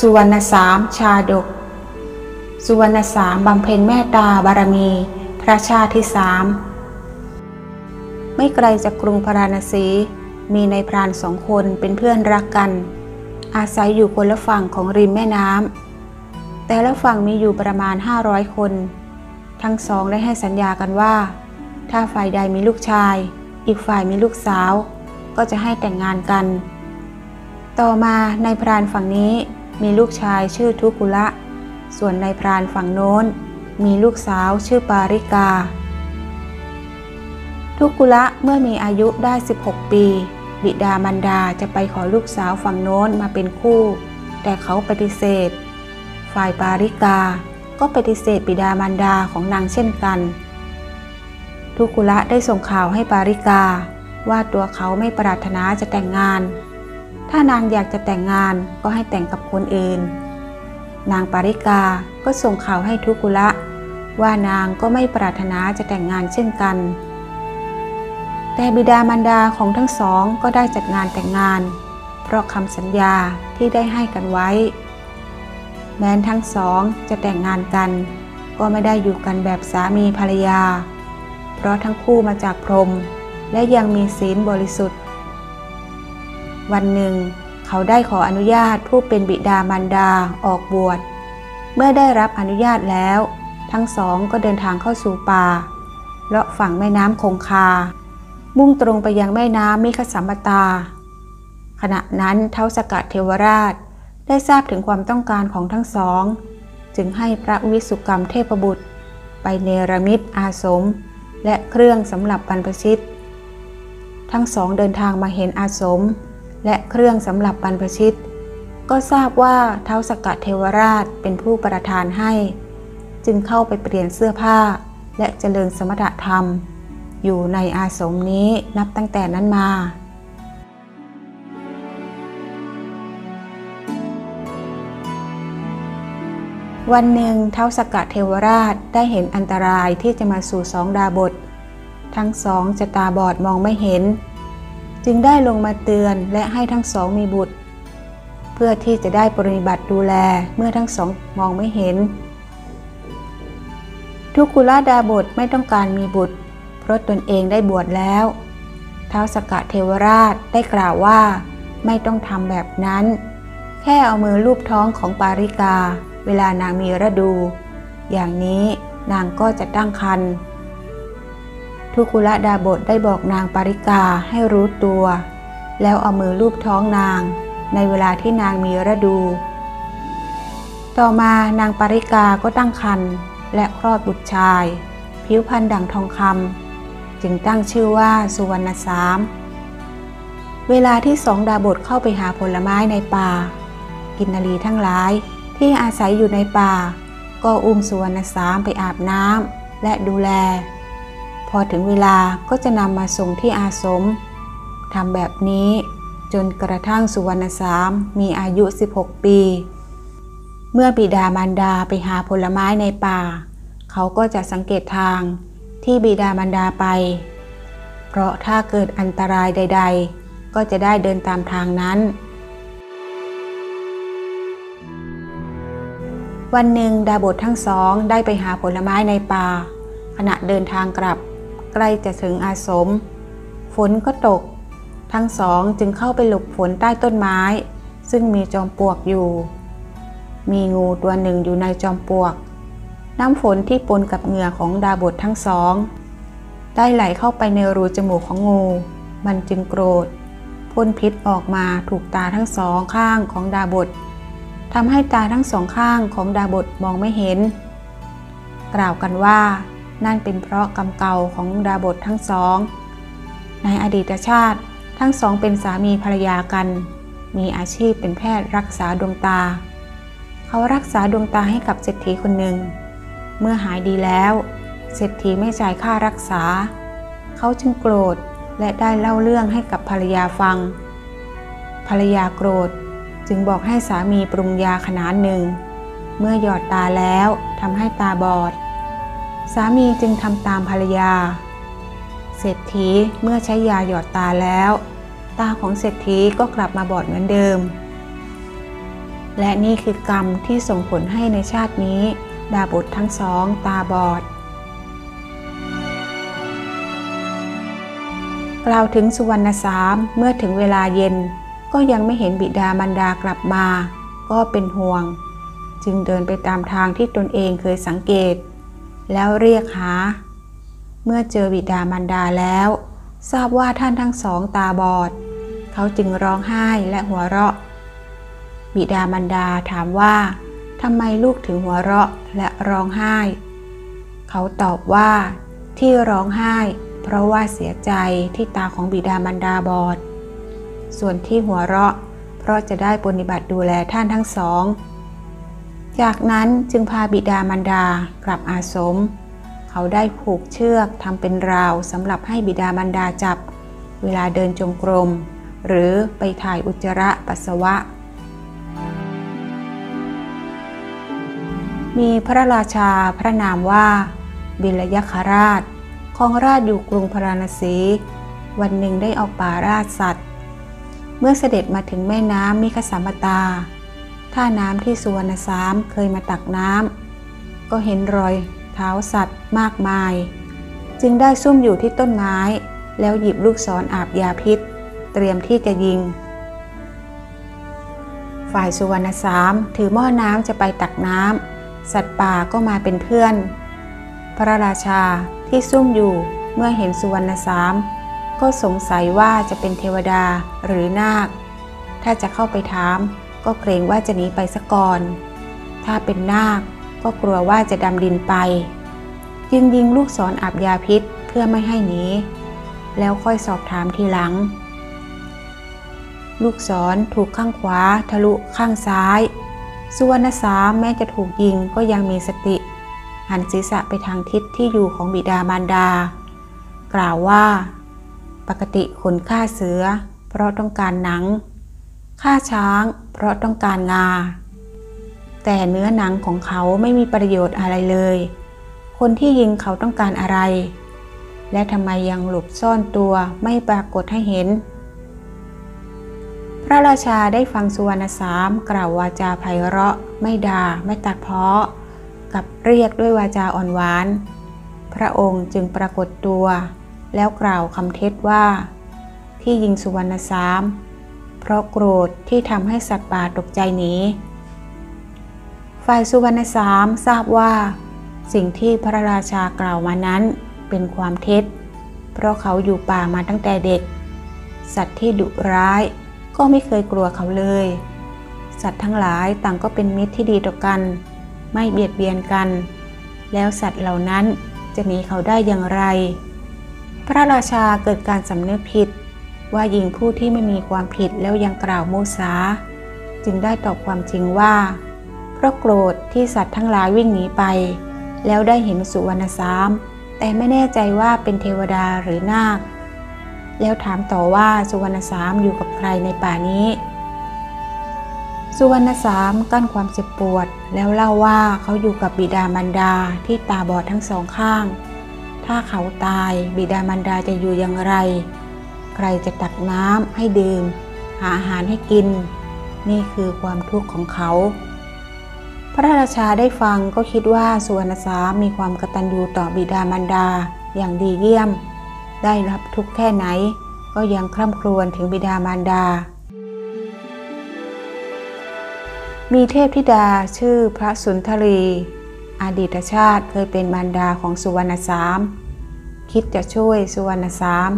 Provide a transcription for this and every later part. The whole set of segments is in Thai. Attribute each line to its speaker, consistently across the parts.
Speaker 1: สุวรรณสามชาดก สุวรรณสามบำเพ็ญแม่ตาบารมี พระชาติที่สามไม่ไกลจากกรุงพาราณสี มีในพรานสองคนเป็นเพื่อนรักกัน อาศัยอยู่คนละฝั่งของริมแม่น้ำแต่ละฝั่งมีอยู่ประมาณ 500 คน ทั้งสองได้ให้สัญญากันว่า ถ้าฝ่ายใดมีลูกชาย อีกฝ่ายมีลูกสาว ก็จะให้แต่งงานกัน ต่อมาในพรานฝั่งนี้ มีลูกชายชื่อทุกุละ ส่วนในพรานฝั่งโน้น มีลูกสาวชื่อปาริกา ทุกุละเมื่อมีอายุได้ 16 ปี บิดามารดาจะไปขอลูกสาวฝั่งโน้นมาเป็นคู่ แต่เขาปฏิเสธ ฝ่ายปาริกาก็ปฏิเสธบิดามารดาของนางเช่นกัน ทุกุละได้ส่งข่าวให้ปาริกา ว่าตัวเขาไม่ปรารถนาจะแต่งงาน ถ้านางอยากจะแต่งงานก็ให้แต่งกับคนอื่น นางปาริกาก็ส่งข่าวให้ทุกุละ ว่านางก็ไม่ปรารถนาจะแต่งงานเช่นกัน แต่บิดามารดาของทั้งสองก็ได้จัดงานแต่งงาน เพราะคำสัญญาที่ได้ให้กันไว้ แม้นทั้งสองจะแต่งงานกัน ก็ไม่ได้อยู่กันแบบสามีภรรยา เพราะทั้งคู่มาจากพรหมและยังมีศีลบริสุทธิ์ วันหนึ่ง เขาได้ขออนุญาตผู้เป็นบิดามารดาออกบวช เมื่อได้รับอนุญาตแล้ว ทั้งสองก็เดินทางเข้าสู่ป่าเลาะฝั่งแม่น้ำคงคา มุ่งตรงไปยังแม่น้ำมิคสัมปตา ขณะนั้นเท้าสกัดเทวราชได้ทราบถึงความต้องการของทั้งสอง จึงให้พระวิสุกรรมเทพบุตร ไปเนรมิตอาสม และเครื่องสำหรับบรรพชิต ทั้งสองเดินทางมาเห็นอาสม และเครื่องสำหรับบรรพชิต ก็ทราบว่าเท้าสกัดเทวราชเป็นผู้ประทานให้ จึงเข้าไปเปลี่ยนเสื้อผ้า และเจริญสมถธรรม อยู่ในอาสมนี้นับตั้งแต่นั้นมาวันหนึ่งเท้าสกัดเทวราชได้เห็นอันตรายที่จะมาสู่สองดาบท ทั้งสองจะตาบอดมองไม่เห็น จึงได้ลงมาเตือนและให้ทั้งสองมีบุตร เพื่อที่จะได้ปฏิบัติดูแลเมื่อทั้งสองมองไม่เห็น ทุกุลาดาบทไม่ต้องการมีบุตร เพราะตนเองได้บวชแล้วเท้าสกะเทวราชได้กล่าวว่า ไม่ต้องทำแบบนั้น แค่เอามือลูบท้องของปาริกา เวลานางมีระดู อย่างนี้นางก็จะตั้งครรภ์ ทุกุละดาบทได้บอกนางปาริกาให้รู้ตัว แล้วเอามือลูบท้องนาง ในเวลาที่นางมีระดู ต่อมานางปาริกาก็ตั้งครรภ์และคลอดบุตรชาย ผิวพรรณดังทองคำจึงตั้งชื่อว่าสุวรรณสามเวลาที่สองดาบทเข้าไปหาผลไม้ในป่า กินนรีทั้งหลายที่อาศัยอยู่ในป่า ก็อุ้มสุวรรณสามไปอาบน้ำและดูแล อถึงเวลาก็จะนำมาส่งที่อาสมทำแบบนี้จนกระทั่งสุวรรณสามมีอายุ 16 ปี เมื่อบิดามารดาไปหาผลไม้ในป่า เขาก็จะสังเกตทางที่บิดามารดาไป เพราะถ้าเกิดอันตรายใด ๆ ก็จะได้เดินตามทางนั้น วันหนึ่งดาบททั้งสองได้ไปหาผลไม้ในป่า ขณะเดินทางกลับ ใกล้จะถึงอาสม ฝนก็ตก ทั้งสองจึงเข้าไปหลบฝนใต้ต้นไม้ ซึ่งมีจอมปลวกอยู่ มีงูตัวหนึ่งอยู่ในจอมปลวก น้ำฝนที่ปนกับเหงื่อของดาบททั้งสอง ได้ไหลเข้าไปในรูจมูกของงู มันจึงโกรธพ่นพิษออกมาถูกตาทั้งสองข้างของดาบททำให้ตาทั้งสองข้างของดาบทมองไม่เห็น กล่าวกันว่า นั่นเป็นเพราะกรรมเก่าของดาบททั้งสอง ในอดีตชาติทั้งสองเป็นสามีภรรยากัน มีอาชีพเป็นแพทย์รักษาดวงตา เขารักษาดวงตาให้กับเศรษฐีคนหนึ่ง เมื่อหายดีแล้ว เศรษฐีไม่จ่ายค่ารักษา เขาจึงโกรธและได้เล่าเรื่องให้กับภรรยาฟัง ภรรยาโกรธจึงบอกให้สามีปรุงยาขนาดหนึ่ง เมื่อหยอดตาแล้วทำให้ตาบอด สามีจึงทำตามภรรยา เศรษฐีเมื่อใช้ยาหยอดตาแล้ว ตาของเศรษฐีก็กลับมาบอดเหมือนเดิม และนี่คือกรรมที่ส่งผลให้ในชาตินี้ ดาบททั้งสองตาบอด กล่าวถึงสุวรรณสามเมื่อถึงเวลาเย็น ก็ยังไม่เห็นบิดามารดากลับมา ก็เป็นห่วง จึงเดินไปตามทางที่ตนเองเคยสังเกต แล้วเรียกหา เมื่อเจอบิดามารดาแล้ว ทราบว่าท่านทั้งสองตาบอด เขาจึงร้องไห้และหัวเราะ บิดามารดาถามว่าทำไมลูกถึงหัวเราะและร้องไห้ เขาตอบว่า ที่ร้องไห้ เพราะว่าเสียใจที่ตาของบิดามารดาบอด ส่วนที่หัวเราะ เพราะจะได้ปฏิบัติดูแลท่านทั้งสอง จากนั้นจึงพาบิดามารดากลับอาสม เขาได้ผูกเชือกทำเป็นราวสำหรับให้บิดามารดาจับ เวลาเดินจงกรม หรือไปถ่ายอุจจาระปัสสาวะ มีพระราชาพระนามว่าบิลยคราชครองราชอยู่กรุงพาราณสี วันหนึ่งได้ออกป่าราชสัตว์ เมื่อเสด็จมาถึงแม่น้ำมิคสามตา ท่าน้ำที่สุวรรณสามเคยมาตักน้ำก็เห็นรอยเท้าสัตว์มากมาย จึงได้ซุ่มอยู่ที่ต้นไม้ แล้วหยิบลูกศรออาบยาพิษ เตรียมที่จะยิง ฝ่ายสุวรรณสามถือหม้อน้ำจะไปตักน้ำสัตว์ป่าก็มาเป็นเพื่อน พระราชาที่ซุ่มอยู่เมื่อเห็นสุวรรณสามก็สงสัยว่าจะเป็นเทวดาหรือนาค ถ้าจะเข้าไปถาม ก็เกรงว่าจะหนีไปซะก่อน ถ้าเป็นนาคก็กลัวว่าจะดำดินไป จึงยิงลูกศรออาบยาพิษเพื่อไม่ให้หนี แล้วค่อยสอบถามทีหลัง ลูกศรถูกข้างขวา ทะลุข้างซ้าย สุวรรณสามแม้จะถูกยิงก็ยังมีสติ หันศีรษะไปทางทิศที่อยู่ของบิดามารดา กล่าวว่า ปกติขนฆ่าเสือ เพราะต้องการหนังฆ่าช้าง เพราะต้องการงา แต่เนื้อหนังของเขาไม่มีประโยชน์อะไรเลย คนที่ยิงเขาต้องการอะไร และทำไมยังหลบซ่อนตัวไม่ปรากฏให้เห็น พระราชาได้ฟังสุวรรณสามกล่าววาจาไพเราะ ไม่ด่าไม่ตัดเพาะ กับเรียกด้วยวาจาอ่อนหวาน พระองค์จึงปรากฏตัว แล้วกล่าวคำเท็จว่า ที่ยิงสุวรรณสาม เพราะโกรธที่ทำให้สัตว์ป่าตกใจหนีฝ่ายสุวรรณสามทราบว่า สิ่งที่พระราชากล่าวมานั้นเป็นความเท็จ เพราะเขาอยู่ป่ามาตั้งแต่เด็ก สัตว์ที่ดุร้ายก็ไม่เคยกลัวเขาเลย สัตว์ทั้งหลายต่างก็เป็นมิตรที่ดีต่อกัน ไม่เบียดเบียนกัน แล้วสัตว์เหล่านั้นจะหนีเขาได้อย่างไร พระราชาเกิดการสำนึกผิด ว่ายิงผู้ที่ไม่มีความผิดแล้วยังกล่าวโมสา จึงได้ตอบความจริงว่า เพราะโกรธที่สัตว์ทั้งหลายวิ่งหนีไป แล้วได้เห็นสุวรรณสาม แต่ไม่แน่ใจว่าเป็นเทวดาหรือนาค แล้วถามต่อว่าสุวรรณสามอยู่กับใครในป่านี้ สุวรรณสามกั้นความเจ็บปวด แล้วเล่าว่าเขาอยู่กับบิดามารดาที่ตาบอดทั้งสองข้าง ถ้าเขาตายบิดามารดาจะอยู่อย่างไร ใครจะตักน้ำให้ดื่ม หาอาหารให้กิน นี่คือความทุกข์ของเขา พระราชาได้ฟังก็คิดว่าสุวรรณสามมีความกตัญญูต่อบิดามารดาอย่างดีเยี่ยม ได้รับทุกข์แค่ไหน ก็ยังคร่ำครวญถึงบิดามารดา มีเทพธิดาชื่อพระสุนทรีอดีตชาติเคยเป็นมารดาของสุวรรณสาม คิดจะช่วยสุวรรณสาม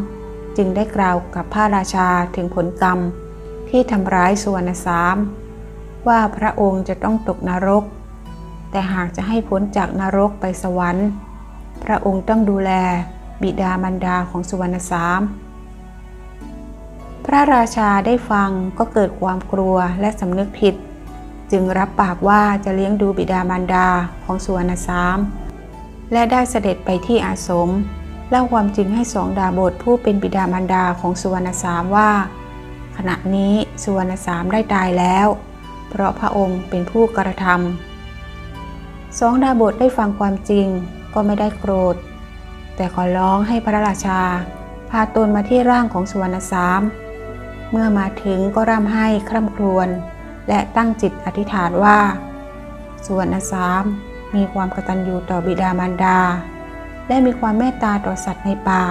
Speaker 1: จึงได้กล่าวกับพระราชาถึงผลกรรมที่ทำร้ายสุวรรณสาม ว่าพระองค์จะต้องตกนรก แต่หากจะให้พ้นจากนรกไปสวรรค์ พระองค์ต้องดูแลบิดามารดาของสุวรรณสาม พระราชาได้ฟังก็เกิดความกลัวและสำนึกผิด จึงรับปากว่าจะเลี้ยงดูบิดามารดาของสุวรรณสาม และได้เสด็จไปที่อาสม เล่าความจริงให้สองดาบทผู้เป็นบิดามารดาของสุวรรณสามว่า ขณะนี้สุวรรณสามได้ตายแล้ว เพราะพระองค์เป็นผู้กระทำสองดาบทได้ฟังความจริงก็ไม่ได้โกรธ แต่ขอร้องให้พระราชา พาตนมาที่ร่างของสุวรรณสามเมื่อมาถึงก็ร่ำให้คร่ำครวญและตั้งจิตอธิษฐานว่า สุวรรณสามมีความกตัญญูต่อบิดามารดา และมีความเมตตาต่อสัตว์ในป่า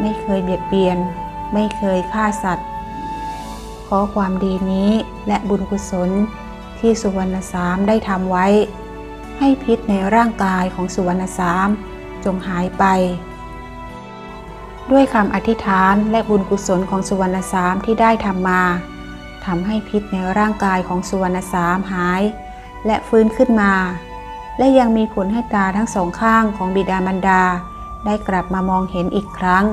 Speaker 1: ไม่เคยเบียดเบียน ไม่เคยฆ่าสัตว์ ขอความดีนี้และบุญกุศลที่สุวรรณสามได้ทำไว้ ให้พิษในร่างกายของสุวรรณสามจงหายไป ด้วยคำอธิษฐานและบุญกุศลของสุวรรณสามที่ได้ทำมาทำให้พิษในร่างกายของสุวรรณสามหาย และฟื้นขึ้นมา และยังมีผลให้ตาทั้งสองข้างของบิดามารดา ได้กลับมามองเห็นอีกครั้ง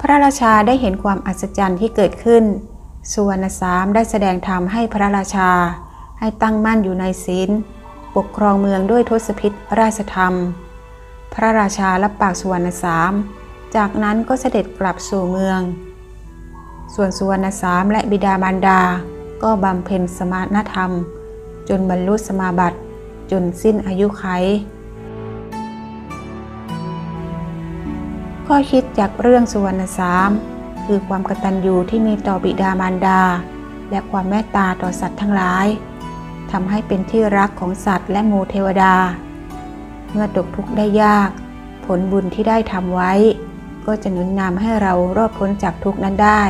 Speaker 1: พระราชาได้เห็นความอัศจรรย์ที่เกิดขึ้น สุวรรณสามได้แสดงธรรมให้พระราชา ให้ตั้งมั่นอยู่ในศีลปกครองเมืองด้วยทศพิษราชธรรม พระราชารับปากสุวรรณสาม จากนั้นก็เสด็จกลับสู่เมือง ส่วนสุวรรณสามและบิดามารดา ก็บำเพ็ญสมณธรรม จนบรรลุสมาบัติ จนสิ้นอายุไข ข้อคิดจากเรื่องสุวรรณสามคือความกตัญญูที่มีต่อบิดามารดา และความเมตตาต่อสัตว์ทั้งหลายทำให้เป็นที่รักของสัตว์และหมูเทวดา เมื่อตกทุกข์ได้ยาก ผลบุญที่ได้ทำไว้ ก็จะหนุนนำให้เรารอดพ้นจากทุกข์นั้นได้